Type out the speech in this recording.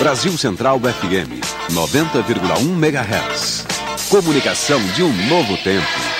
Brasil Central FM, 90,1 MHz. Comunicação de um novo tempo.